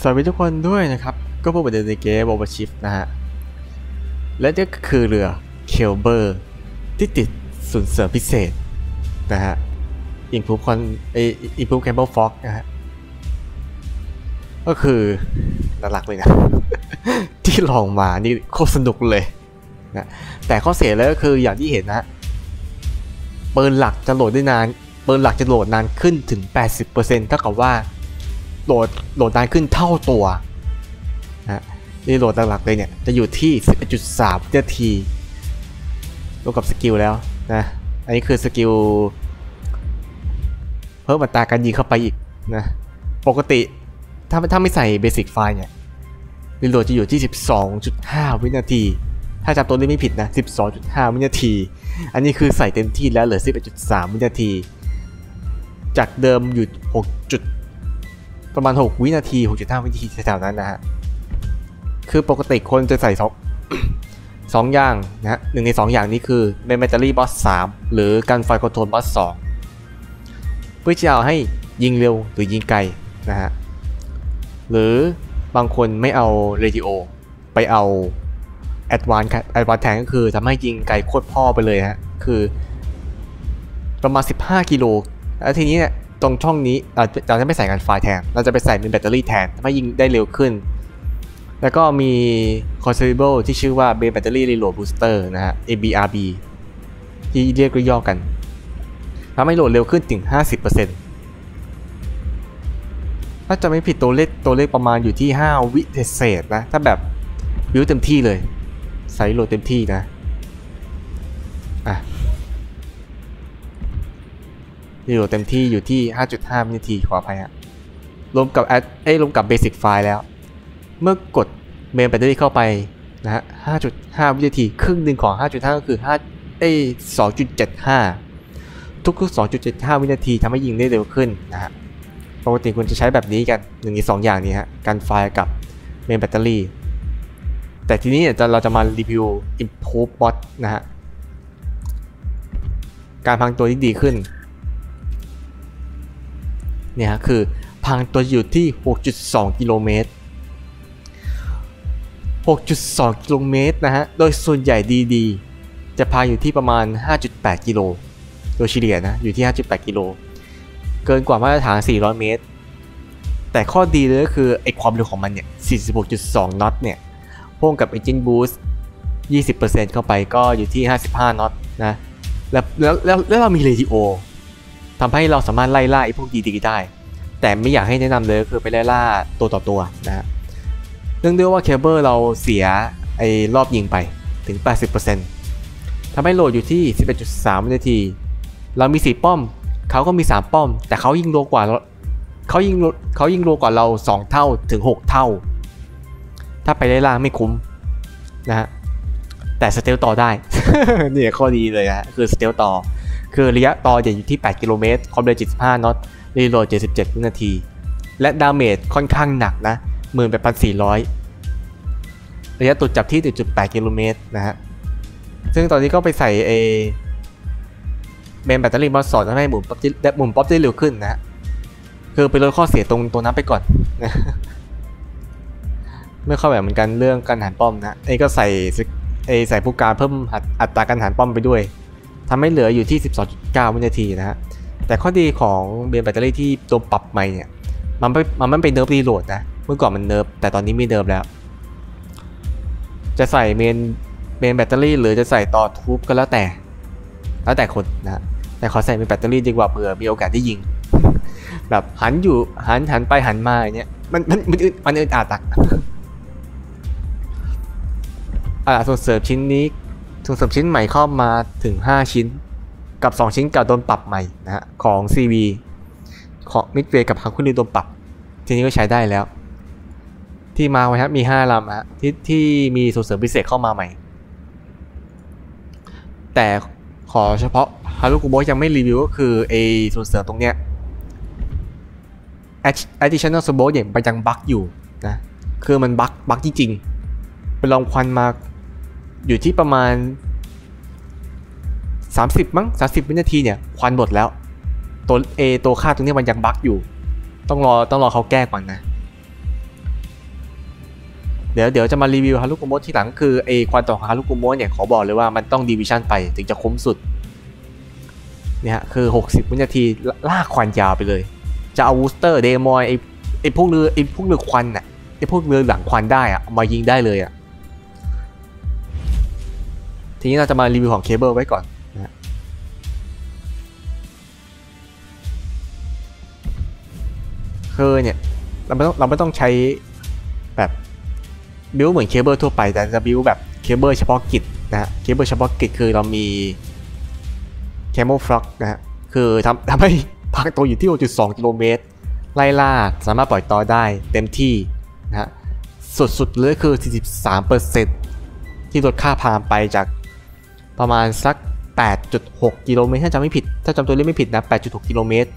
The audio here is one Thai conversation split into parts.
สวัสดีทุกคนด้วยนะครับ ก็พบกับเดนเกมโอเวอร์ชิฟนะฮะ และนี่ก็คือเรือเคลเบอร์ที่ติดส่วนเสริมพิเศษ นะฮะอินพูคอนเออินพูแคมเบิลฟ็อกนะฮะ ก็คือหลักๆเลยนะ ที่ลองมานี่โคตรสนุกเลยนะแต่ข้อเสียเลยก็คืออย่างที่เห็นนะปืนหลักจะโหลดได้นานปืนหลักจะโหลดนานขึ้นถึง 80%เท่ากับว่า โหลดโหลดนานขึ้นเท่าตัวนะนี่โหลดหลักๆเลยเนี่ย จะอยู่ที่ 11.3วินาทีรวมกับสกิลแล้วนะ อันนี้คือสกิลเพิ่มอัตราการยิงเข้าไปอีกนะ ปกติถ้าถ้าไม่ใส่ Basic Fire เนี่ย reload จะอยู่ที่ 12.5 วินาที ถ้าจำตัวเลขไม่ผิดนะ 12.5 วินาที อันนี้คือใส่เต็มที่แล้วเหลือ 11.3 วินาที จากเดิมอยู่ 6. ประมาณ 6 วินาที 6.5 วินาทีแถวๆนั้นนะฮะ คือปกติคนจะใส่สองสองอย่างนะฮะหนึ่งในสองอย่างนี้คือ Main Battery Mod สามหรือ Gun Fire Control Mod สองเพื่อจะเอาให้ยิงเร็วหรือยิงไกลนะฮะ หรือบางคนไม่เอาเรดิโอ ไปเอาแอดวานแอดวานแทนก็คือทำให้ยิงไกลโคตรพ่อไปเลยฮะ คือ ประมาณ 15 กิโลแล้วทีนี้เนี่ย ตรงช่องนี้เราจะไม่ใส่กันไฟแทน เราจะไปใส่เป็นแบตเตอรี่แทนทำให้ยิงได้เร็วขึ้น แล้วก็มี consumable ที่ชื่อว่า Base Battery Reload Booster นะฮะ ABRB ที่เรียกย่อกันทำให้โหลดเร็วขึ้นถึง 50%ถ้าจะไม่ผิดตัวเลขตัวเลขประมาณอยู่ที่ 5 วิเศษนะ ถ้าแบบวิวเต็มที่เลย ใส่โหลดเต็มที่นะ reload เต็มที่อยู่ที่ 5.5 วินาทีขออภัยฮะรวมกับแอดเอ้ยรวมกับ Basic Fire แล้ว เมื่อกด Main Battery เข้าไปนะฮะ 5.5 วินาที ครึ่งหนึ่งของ 5.5 ก็คือ 5 เอ้2.75 ทุกๆ 2.75 วินาทีทำให้ยิงได้เร็วขึ้นนะฮะ ปกติคุณจะใช้แบบนี้กันหนึ่งในสองอย่างนี้ฮะ การไฟล์กับเมนแบตเตอรี่แต่ทีนี้เนี่ยจะเราจะมารีวิว improve bot นะฮะ การพังตัวที่ดีขึ้น เนี่ยคือพังตัวอยู่ที่ 6.2 กิโลเมตร 6.2 กิโลเมตรนะฮะ โดยส่วนใหญ่ดีๆ จะพังอยู่ที่ประมาณ 5.8 กิโล โดยเฉลี่ยนะ อยู่ที่ 5.8 กิโล เกินกว่ามาตรฐาน 400 เมตร แต่ข้อดีเลยก็คือไอความเร็วของมันเนี่ย 46.2 น็อตเนี่ย พ่วงกับ Engine Boost 20%เข้าไปก็อยู่ที่ 55 น็อตนะ แล้วแล้วแล้วแล้วเรามีเรดิโอ ทำให้เราสามารถไล่ล่าไอ้พวก DD ได้ แต่ไม่อยากให้แนะนำเลยคือไปไล่ล่าตัวต่อตัวนะฮะเนื่องด้วยว่า Kleber เราเสียไอ้รอบยิงไปถึง 80%ทำให้โหลดอยู่ที่ 11.3วินาที เรามี 4 ป้อม เขาก็มี 3 ป้อม แต่เขายิงโลกว่าเราเขายิงเขายิงโลกว่าเรา 2 เท่าถึง 6 เท่า ถ้าไปไล่ล่าไม่คุ้มนะฮะแต่ stealth torp ได้นี่ข้อดีเลยฮะคือ stealth torp คือระยะ torp จะอยู่ที่ 8 กิโลเมตร ความเร็ว 75 น็อต reload 77 วินาที และ damage ค่อนข้างหนักนะ 18,400 ระยะตรวจจับที่ 1.8 กิโลเมตรนะฮะ ซึ่งตอนนี้ก็ไปใส่เอ Main Battery Mod สองทำให้หมุนป้อมได้หมุนป้อมได้เร็วขึ้นนะฮะคือไปลดข้อเสียตรงตรงนั้นไปก่อนนะไม่เข้าแบบเหมือนกันเรื่องการหันป้อมนะไอ้ก็ใส่ไอ้ใส่ผู้การเพิ่มอัตราการหันป้อมไปด้วย ทำให้เหลืออยู่ที่ 12.9 วินาทีนะฮะ แต่ข้อดีของ Main Battery ที่ตัวปรับใหม่เนี่ย มันไม่มันไม่เป็น nerf reload นะ เมื่อก่อนมัน nerf แต่ตอนนี้ไม่ nerf แล้ว จะใส่ Main Main Battery หรือจะใส่ torp tube ก็แล้วแต่ แล้วแต่คนนะแต่ขอใส่ Main Battery ดีกว่าเผื่อมีโอกาสได้ยิง แบบหันอยู่หันหันไปหันมาอย่างเงี้ยมันมันมันมันอึดอัดอะอ่าส่วนเสริมชิ้นนี้ ส่วนเสริมชิ้นใหม่เข้ามาถึง 5 ชิ้น กับ 2 ชิ้นเก่าโดนปรับใหม่นะฮะของ CV ของมิดเวย์กับฮังคุนีโดนปรับ ทีนี้ก็ใช้ได้แล้ว ที่มาไว้ครับมี 5ลำฮะที่ที่มีส่วนเสริมพิเศษเข้ามาใหม่ แต่ขอเฉพาะฮารุกุโบยังไม่รีวิวก็คือไอส่วนเสริมตรงเนี้ย additional support อย่างมันยังบั๊กอยู่นะ คือมันบั๊กบั๊กจริงๆไปลองควันมา อยู่ที่ประมาณ 30 มั้ง 30 วินาทีเนี่ย ควันหมดแล้ว ตัว A ตัวค่าตรงนี้มันยังบั๊กอยู่ ต้องรอต้องรอเขาแก้ก่อนนะ เดี๋ยวเดี๋ยวจะมารีวิว Harugumo ที่หลังคือไอควันต่อ Harugumo เนี่ยขอบอกเลยว่ามันต้อง division ไปถึงจะคุ้มสุดเนี่ยคือ 60 วินาทีลากควันยาวไปเลย จะเอา Worcester Des Moines ไอไอพวกเรือไอพวกเรือควันน่ะไอพวกเรือหลังควันได้อะมายิงได้เลยอะ ทีนี้เราจะมารีวิวของ Kleber ไว้ก่อนนะฮะคือเนี่ยเราไม่ต้องเราไม่ต้องใช้แบบ build เหมือน Kleber ทั่วไปแต่จะ build แบบ Kleber เฉพาะกิจนะฮะ Kleber เฉพาะกิจคือเรามีแคม l ฟล็อกนะฮะคือทำทำให้พรางตัวอยู่ที่ 6.2 กิโลเมตร ไล่ล่าสามารถปล่อยต่อได้เต็มที่นะฮะสุดๆเลยคือ 43%ที่ลดค่าพามไปจาก ประมาณสัก 8.6 กิโลเมตรถ้าจำไม่ผิด ถ้าจำตัวเลขไม่ผิดนะ 8.6 กิโลเมตร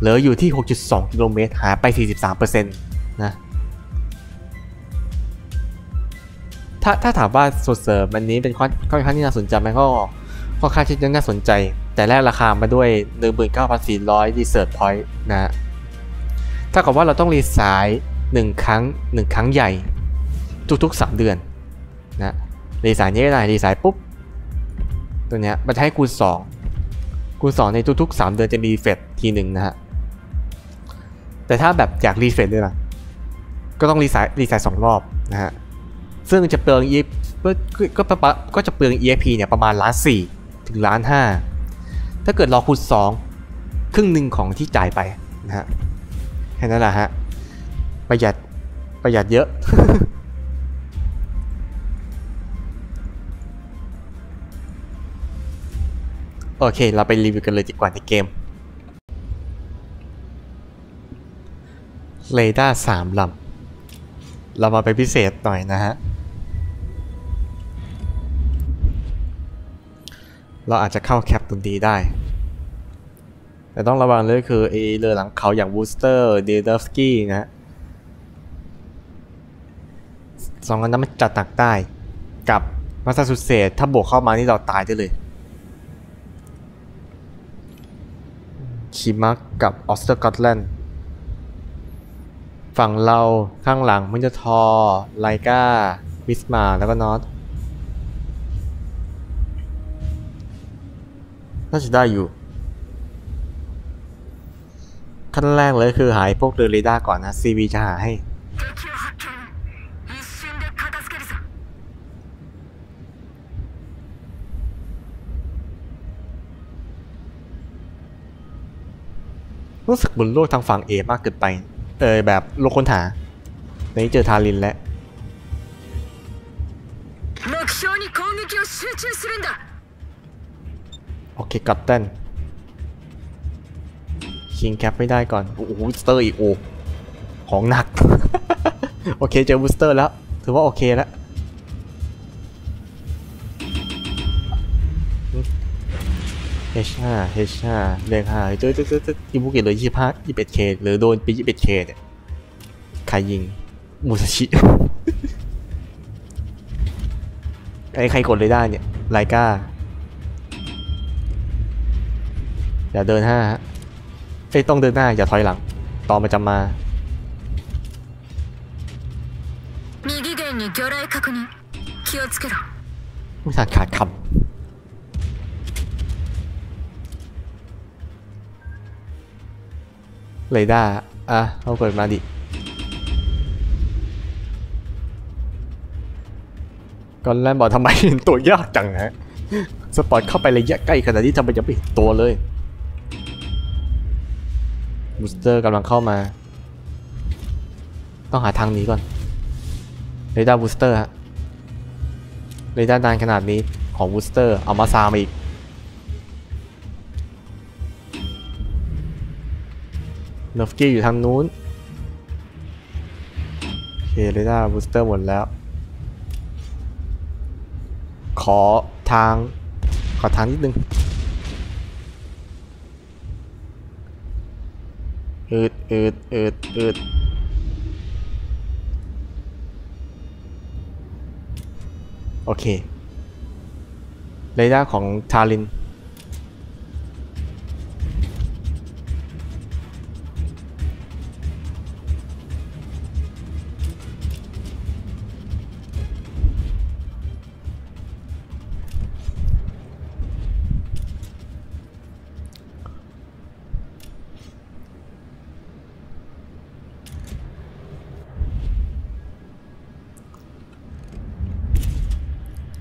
เหลืออยู่ที่ 6.2 กิโลเมตร หายไป 43%นะถ้าถ้าถามว่าส่วนเสริมอันนี้เป็นค่อนค่อนข้างที่น่าสนใจไหมก็ค่อนข้างที่จะน่าสนใจ แต่แรกราคามาด้วย 19,400 Research Point นะฮะเท่ากับว่าเราต้องรีสาย1ครั้ง 1 ครั้งใหญ่ ทุกๆ 3 เดือนนะรีสายนี้ได้รีสายปุ๊บ ตัวเนี้ยมันจะให้คูณ 2 คูณ 2 ในทุกๆ 3 เดือนจะมี refresh ทีหนึ่งนะฮะ แต่ถ้าแบบอยาก refresh ด้วยล่ะ ก็ต้องรีสายรีสายสองรอบนะฮะ ซึ่งจะเปลือง e ก็ก็ก็ก็จะเปลือง EFP เนี่ยประมาณล้านสี่ถึงล้านห้าถ้าเกิดรอคูณ 2 ครึ่งหนึ่งของที่จ่ายไปนะฮะ แค่นั้นแหละฮะ ประหยัดประหยัดเยอะ โอเค เราไปรีวิวกันเลยดีกว่าในเกมเรดาร์สามลำ เรามาไปพิเศษหน่อยนะฮะ เราอาจจะเข้าแคปตรงนี้ได้ แต่ต้องระวังเลยคือเอเรือหลังเขาอย่างวูสเตอร์เดเดฟสกี้นะฮะสองอันนั้นมันจัดหนักได้ กับมาซาสุเซตถ้าบวกเข้ามานี่เราตายได้เลย คิมักกับออสเตอร์กอตแลนด์ฝั่งเราข้างหลังมันจะทอไลกาวิสมาแล้วก็นอตน่าจะได้อยู่ขั้นแรกเลยคือหายพวกเรือเรดาก่อนนะ CV จะหาให้ รู้สึกบนโลกทางฝั่งเอมากเกินไป เออแบบโลกค้นหาในนี้เจอทารินแล้วโอเคกัปตันคิงแคปไม่ได้ก่อนอ้โหบูสเตอร์อีกโอของหนัก โอเคเจอบูสเตอร์แล้ว ถือว่าโอเคแล้ว H5 H5 เฮชาเลขห้าจุ๊ดจุ๊ดจุ๊ดยิงบุกิเลยยี่ห้ายี่สิบเอ็ดเคหรือโดนปียี่สิบเอ็ดเคเนี่ยใครยิงมูซาชิไอ้ใครกดเลยได้เนี่ยไลกาอย่าเดินห้าฮะไอ้ต้องเดินหน้าอย่าถอยหลัง ต่อมาจะมาไม่ทันขาดคำ เรดาร์อะเอาเปิดมาดิก่อนแรกบอกทำไมเห็นตัวยากจังฮะ spot เข้าไประยะใกล้ขนาดนี้ทำไมยังไม่เห็นตัวเลย Worcester กำลังเข้ามา ต้องหาทางหนีก่อนเรดาร์ Worcester ฮะเรดาร์นานขนาดนี้ของ Worcester เอามาซามาอีก Nevsky อยู่ทางนู้น โอเคเรดาร์ Worcester หมดแล้ว ขอทาง ขอทางนิดนึงอืดอืดอืดอืดโอเค เรดาร์ของทาริน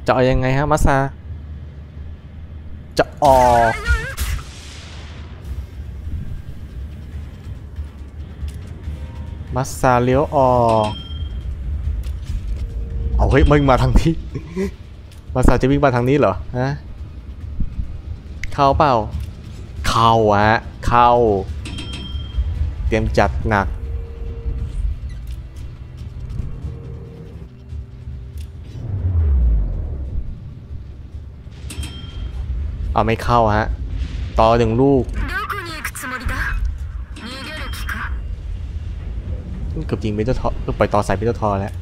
จะเอายังไงฮะมัสซาจะออกมัสซาเลี้ยวออกเอาเฮ้ยมึงมาทางนี้มัสซาจะวิ่งมาทางนี้เหรอฮะเข้าเปล่า เข้าฮะเข้า เตรียมจัดหนัก เอาไม่เข้าฮะ ต่อหนึ่งลูกเกือบยิงเบตเตอร์ทอเกือบปล่อยต่อสายเบตเตอร์ทอแล้ว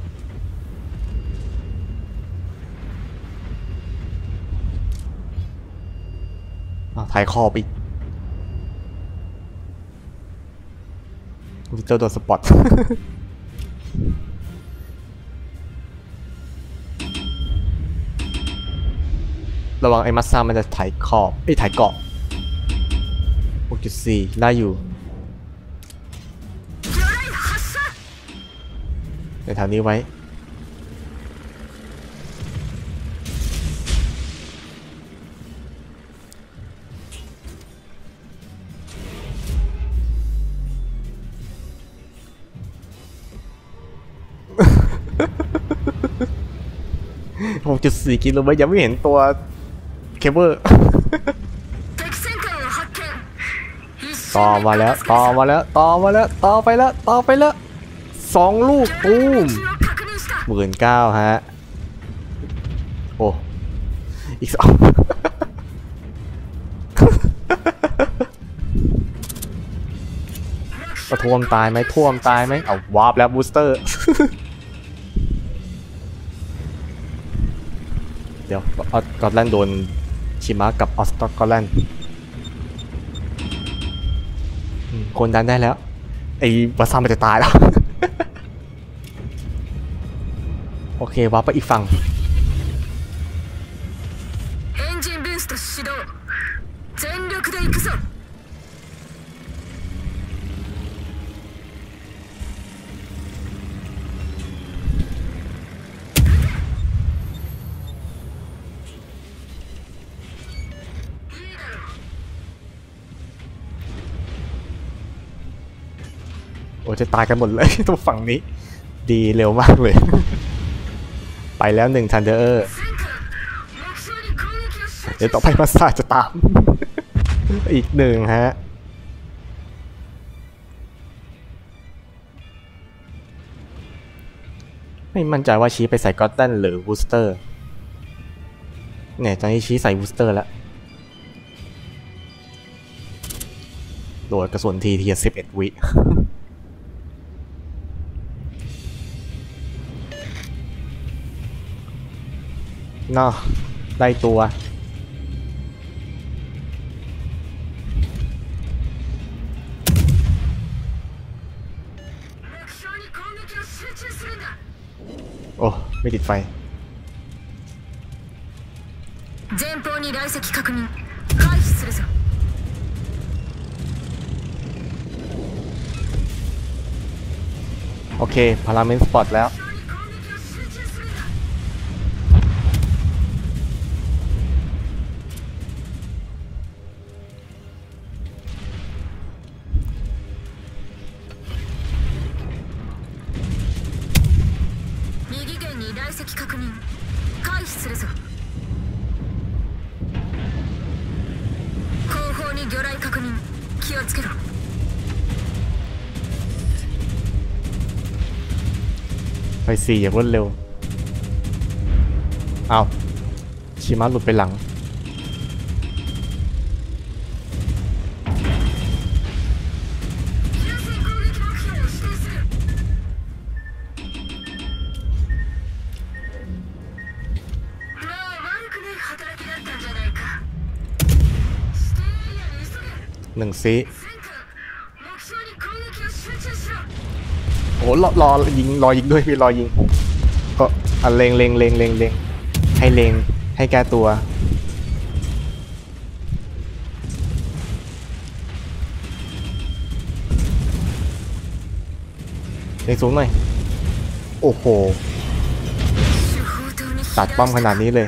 ถ่ายคอไปวิเจ้าตัวสปอต ระวังไอ้มัสซามันจะถ่ายขอบไอ้ถ่ายเกาะ6.4ได้อยู่ในแถวนี้ไว้6.4กิโลเมตรยังไม่เห็นตัว Kleber ต่อมาแล้วต่อมาแล้วต่อมาแล้วต่อไปแล้วต่อไปแล้วสองลูกตูมหมื่นเก้าฮะโอ้อีกสองฮะท่วมตายไหมท่วมตายไหมเอา warp แล้ว Worcester เดี๋ยว Götland โดน ชิมะกับ Östergötland คนดันได้แล้ว ไอ้มาซามันจะตายแล้ว โอเค warp ไปอีกฝั่ง โอ้จะตายกันหมดเลยตรงฝั่งนี้ ดีเร็วมากเลย ไปแล้วหนึ่ง Thunder เดี๋ยวต่อไปมาซาจะตาม อีกหนึ่งฮะไม่มั่นใจว่าชี้ไปใส่ Götland หรือ Worcester เนี่ยตอนนี้ชี้ใส่ Worcester แล้ว โดดกระสุนทีทีสิบเอ็ดวิ น่าได้ตัว 目標に攻撃を集中するんだ โอ้ ไม่ติดไฟ 前方に来席確認回避するぞ โอเค พาราเมนสปอตแล้ว C อย่างรวดเร็ว เอาชิมาหลุดไปหลัง หนึ่งซี โอ้รอรอยิงรอยิงด้วยพี่รอยิง ก็เลงเลงเลงเลงเลงให้เลงให้แก้ตัวเลงสูงหน่อย โอ้โห ตัดป้อมขนาดนี้เลย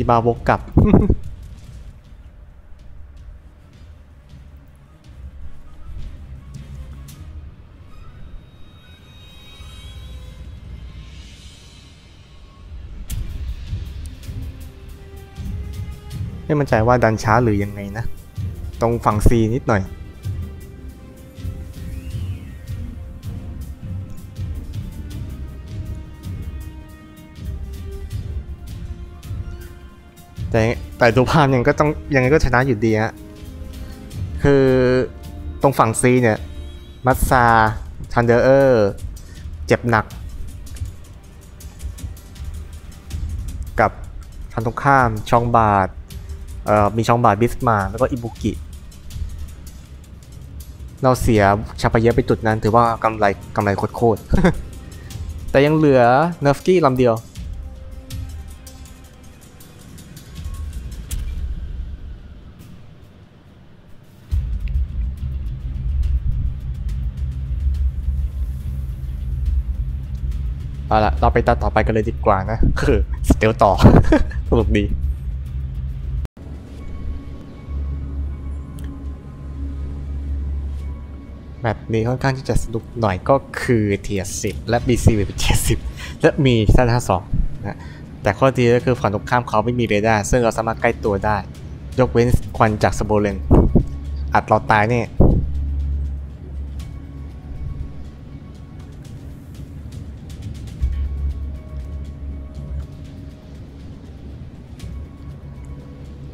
ชิบาวกกลับ ไม่มั่นใจว่าดันช้าหรือยังไงนะ ตรงฝั่ง C นิดหน่อย แต่แต่ดูภาพยังก็ต้องยังไงก็ชนะอยู่ดีฮะคือตรงฝั่ง C เนี่ย มัตซาทันเดอร์เจ็บหนัก กับทางตรงข้ามช่องบาทเอ่อมีช่องบาทบิสมาแล้วก็อิบุกิเราเสียชาปเยะไปจุดนั้นถือว่ากำไรกำไรโคตรแต่ยังเหลือเนฟกี้ลำเดียว เอาละเราไปตาต่อไปกันเลยดีกว่านะ คือสเตลต่อสนุกดี แบบนี้ค่อนข้างที่จะสนุกหน่อยก็คือเทียสิบและ BC เป็นเทียสิบและมีท่านห้าสองนะแต่ข้อดีก็คือฝั่งตรงข้ามเขาไม่มีเรดาร์ซึ่งเราสามารถใกล้ตัวได้ ยกเว้นควันจากสโบเลนอัดเราตายเนี่ย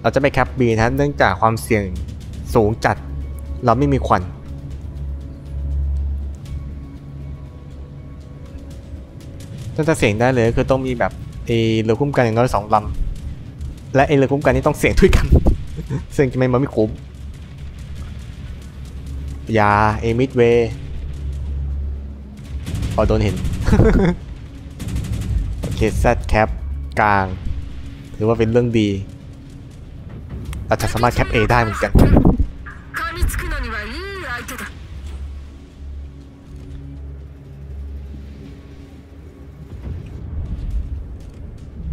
เราจะไปแคปบีนะเนื่องจากความเสี่ยงสูงจัด เราไม่มีควัน ถ้าจะเสี่ยงได้เลยคือต้องมีแบบเอเรือคุ้มกันอย่างน้อยสองลำและเอเรือคุ้มกันนี่ต้องเสี่ยงด้วยกันซึ่งจะไม่มันไม่คุ้มยาเอมิดเวย์พอโดนเห็น โอเคแซดแคปกลาง ถือว่าเป็นเรื่องดีาจะสามารถแคปเอได้เหมือนกัน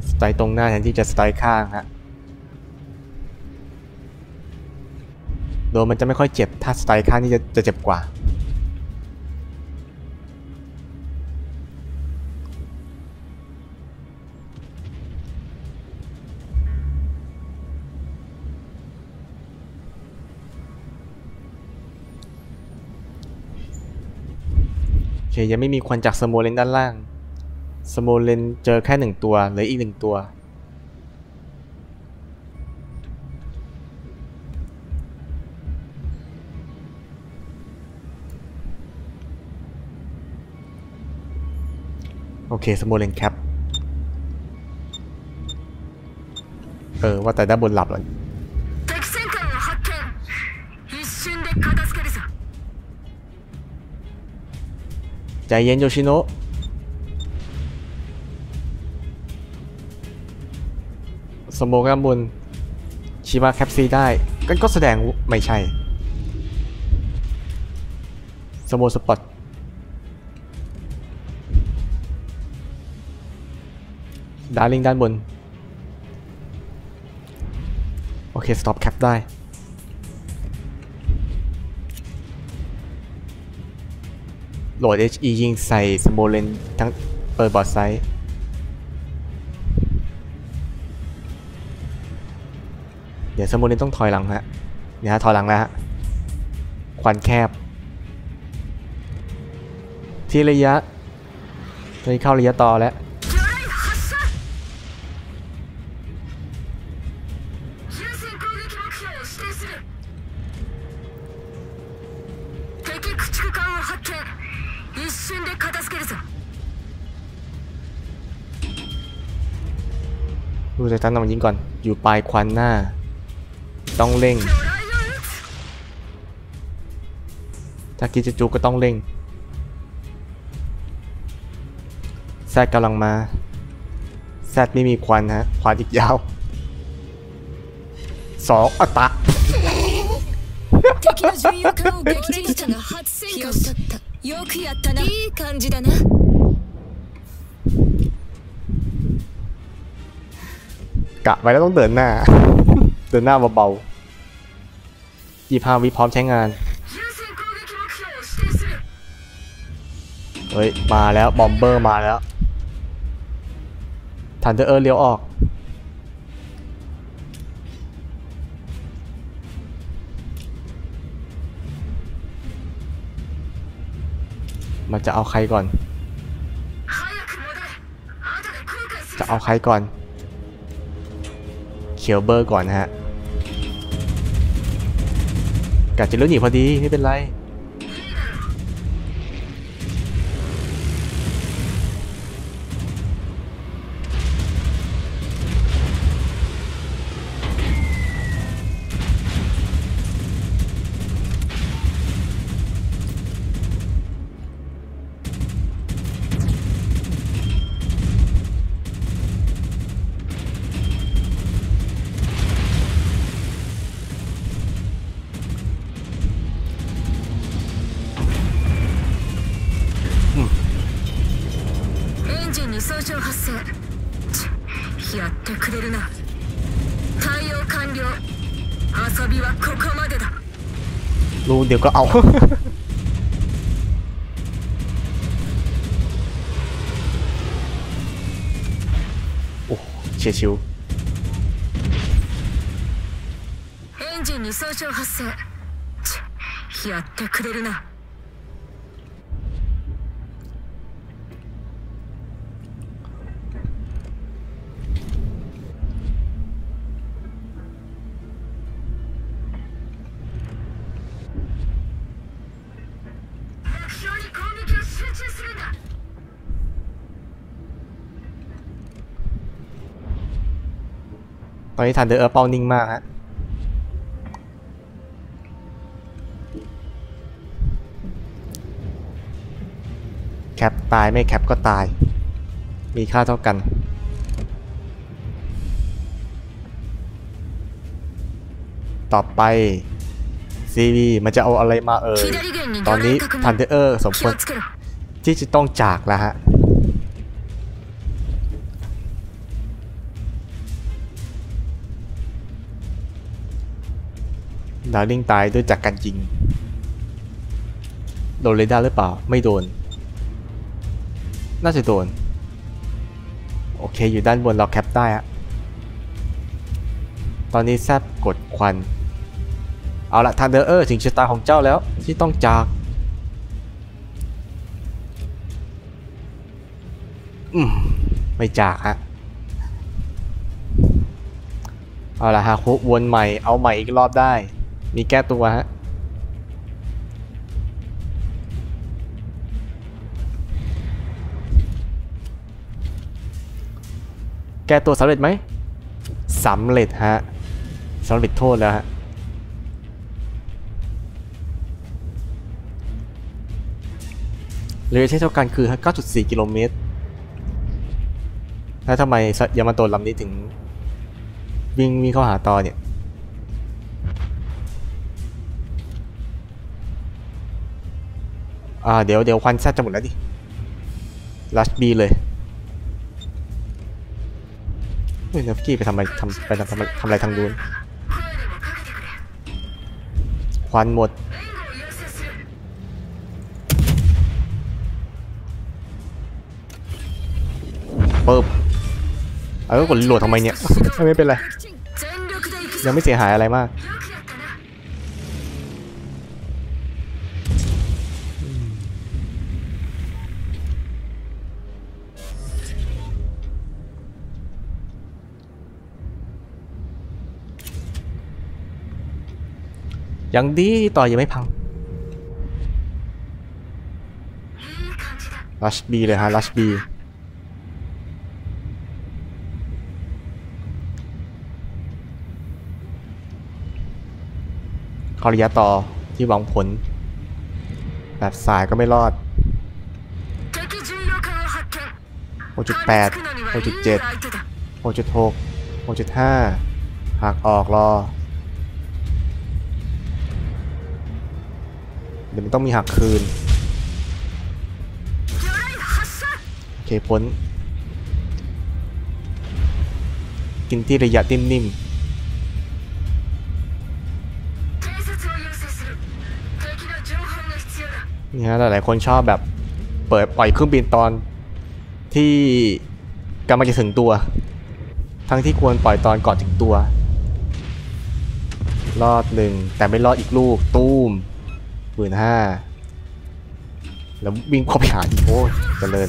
สไตล์ตรงหน้าแทนที่จะสไตล์ข้างฮะโดนมันจะไม่ค่อยเจ็บ ถ้าสไตล์ข้างนี่จะจะเจ็บกว่า เคยังไม่มีควันจากสโมเลนด้านล่าง สโมเลนเจอแค่หนึ่งตัวเหลืออีกหนึ่งตัว โอเค สโมเลนแคป เออ ว่าแต่ด้านบนหลับแล้ว ใจเย็นโยชิโนะสโมกด้านบนชิมาแคปซีได้ก็ก็แสดงไม่ใช่สมโมสปอตดาร์ลิงด้านบน โอเค สต็อปแคปได้ โหลด HE ยิงใส่สโมเลนทั้งเปิดบอดไซส์เดี๋ยวสมุนนี่ต้องถอยหลังฮะเนี่ยฮะถอยหลังแล้วฮะ ควันแคบ ที่ระยะตอนนี้เข้าระยะต่อแล้ว ไททันนำยิงก่อน อยู่ปลายควันหน้า ต้องเร่ง 魚雷を撃つ ถ้าคิดจะจูก็ต้องเร่ง แซดกำลังมา แซดไม่มีควันฮะ ควันอีกยาว สองอัตะ 敵の巡洋艦を撃沈したが初戦果を取ったよくやったないい感じだな กะไวแล้วต้องเดินหน้า เดินหน้าเบาๆยีพาวิพร้อมใช้งาน เฮ้ย มาแล้ว บอมเบอร์มาแล้วทันจะเออเลี้ยวออก มันจะเอาใครก่อน จะเอาใครก่อน เขียวเบอร์ก่อนนะฮะกะจะเลี้ยวหนีพอดีไม่เป็นไร เดี๋ยวก็เอา โอ้เฉียดชิว エンジンに損傷発生ちやってくれるな ตอนนี้ Thunderer เป้านิ่งมากฮะ cap ตายไม่ cap ก็ตาย มีค่าเท่ากันต่อไป CV มันจะเอาอะไรมาเออตอนนี้ Thunder สมควรที่จะต้องจากแล้วฮะ Daring ตายด้วยจากการยิง โดนเรดาร์หรือเปล่า ไม่โดน น่าจะโดน โอเค อยู่ด้านบนเรา cap ได้ฮะตอนนี้แซบกดควัน เอาละ Thunderer ถึงชะตาของเจ้าแล้วที่ต้องจากอืมไม่จากฮะเอาละฮะคุวนใหม่เอาใหม่อีกรอบได้ มีแก้ตัวฮะแก้ตัวสำเร็จไหมสำเร็จฮะสำเร็จโทษแล้วฮะเรือใช้เท่ากันคือ 9.4 กิโลเมตร แล้วทำไมยามาโตะลำนี้ถึง วิ่งวิ่งเข้าหาตอเนี่ย อ่าเดี๋ยวเดี๋ยวควันแซดจะหมดแล้วดิลัชบีเลยเฮ้ยนักกี้ไปทำอะไรทำไปทำอะไรทำอะไรทางดูนควันหมดเปิบเออกดหลดทำไมเนี่ย ไม่เป็นไร ยังไม่เสียหายอะไรมาก ยังดีต่อยังไม่พังลัชบีเลยฮะลัชบีข้าระยะต่อที่หวังผล แบบสายก็ไม่รอดหกจุดแปดหกจเจ็ดหกจหกหกจห้าหักออกรอ เดี๋ยวมันต้องมีหักคืน โอเคพ้น กินที่ระยะนิ่มๆนี่ฮะหลายๆคนชอบแบบเปิดปล่อยเครื่องบินตอนที่กำลังจะถึงตัว ทั้งที่ควรปล่อยตอนก่อนถึงตัว รอดหนึ่งแต่ไม่รอดอีกลูก ตูมมื่นห้าแล้ววิ่งเข้าไปหาอีกโอ้ยเจริญ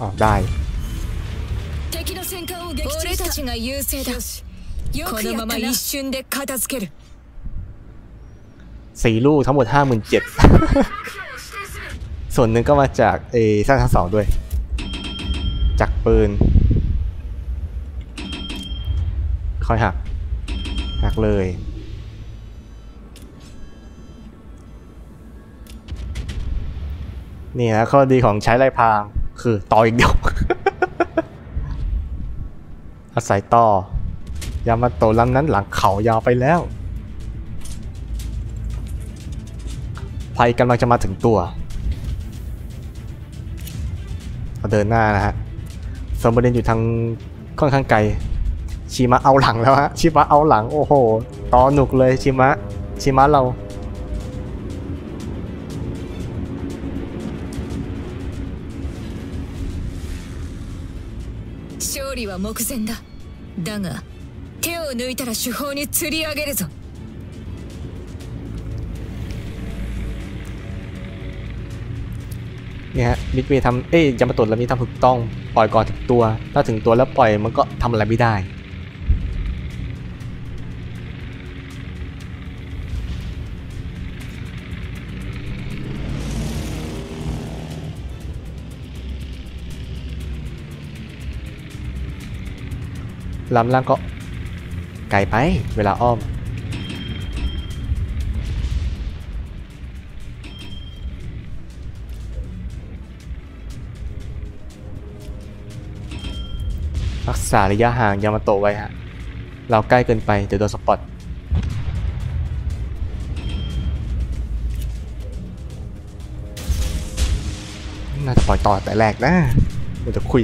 อ๋อได้ 敵の戦艦を撃墜した俺たちが優勢だよしこのまま一瞬で片付ける สี่ลูกทั้งหมดห้าหมื่นเจ็ด ส่วนหนึ่งก็มาจากเอสร้างทั้งสองด้วย จากปืน ค่อยหัก หักเลยนี่นะข้อดีของใช้ไรพางคือต่ออีกเดียว อาศัยต่อยามาโตลำนั้นหลังเขายาวไปแล้ว ภัยกำลังจะมาถึงตัวเราเดินหน้านะฮะสมบัติอยู่ทางค่อนข้างไกล ชิมะเอาหลังแล้วฮะ ชิมะเอาหลัง โอ้โห ตอหนุกเลยชิมะ ชิมะเรา 勝利は目前だだが手を抜いたら手法に釣り上げるぞ เนี่ยฮะมิดเวย์ทำเอ้ยยามาตดแล้วนี้ทำถูกต้อง ปล่อยก่อนถึงตัว ถ้าถึงตัวแล้วปล่อยมันก็ทำอะไรไม่ได้ ลำล่างก็ไกลไปเวลาอ้อม รักษาระยะห่างยามาโตไว้ฮะ เราใกล้เกินไปเดี๋ยวโดนสปอตน่าจะปล่อยต่อแต่แรกนะเราจะคุย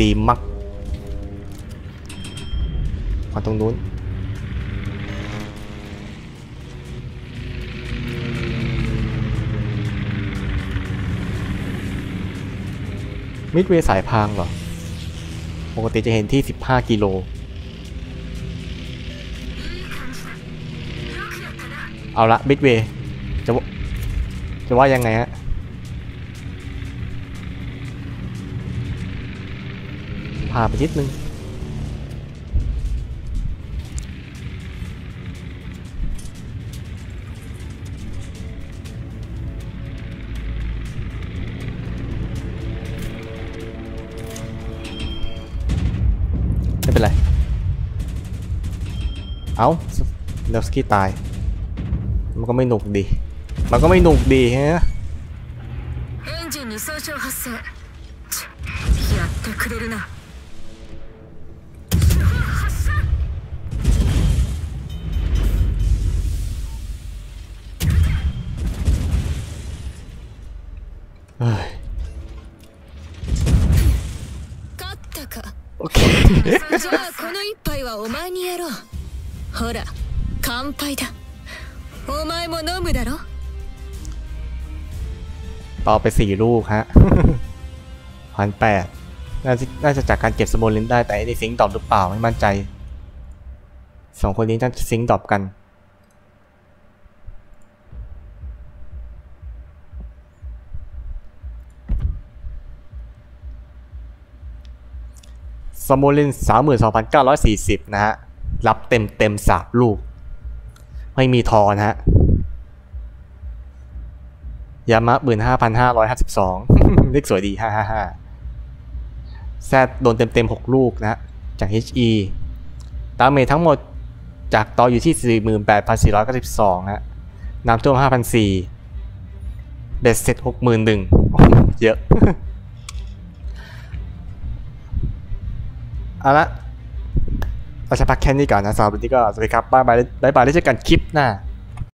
ดีมักมาตรงนู้นมิดเวสายพางเหรอ ปกติจะเห็นที่ 15 กิโล เอาละมิดเวจะจะว่ายังไงฮะ พาไปนิดนึง ไม่เป็นไร เอาเดลสกี้ตาย มันก็ไม่หนุกดี มันก็ไม่หนุกดีฮะ エンジンに損傷発生チッやってくれるな ต่อไปสี่ลูกฮะพันแปดน่าจะจากการเก็บสโมลินได้แต่ไอ้นี่ sync drop หรือเปล่าไม่มั่นใจสองคนนี้น่าจะ sync drop กันสโมลินสามหมื่นสองพันเก้าร้อยสี่สิบนะฮะ รับเต็มเต็มสามลูก ไม่มีทอนะฮะ ยามะหมื่นห้าพันห้าร้อยห้าสิบสองเลขสวยดีห้าห้าห้า Z โดนเต็มเต็มหกลูกนะจาก HE damage ทั้งหมดจากต่ออยู่ที่สี่หมื่นแปดพันสี่ร้อยเก้าสิบสองฮะน้ำท่วมห้าพันสี่เบ็ดเสร็จหกหมื่นหนึ่งเยอะ เอาละเราจะพักแค่นี้ก่อนนะสำหรับวันนี้ก็สวัสดีครับบ๊ายบายบ๊ายบายแล้วเจอกันคลิปหน้า